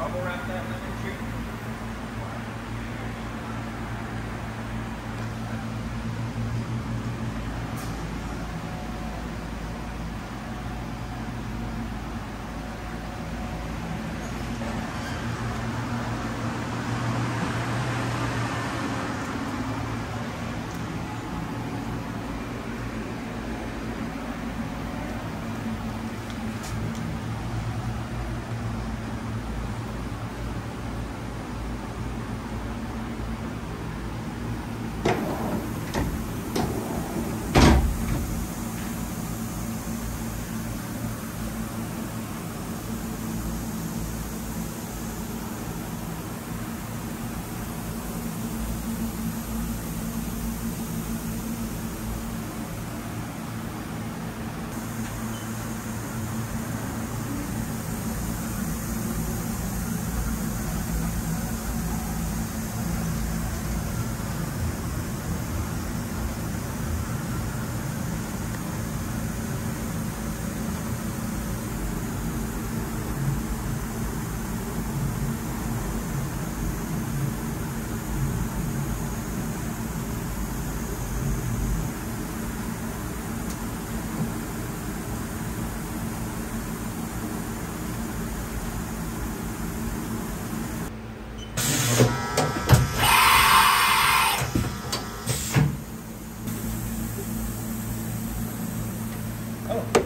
bubble wrap that lemon juice. Oh.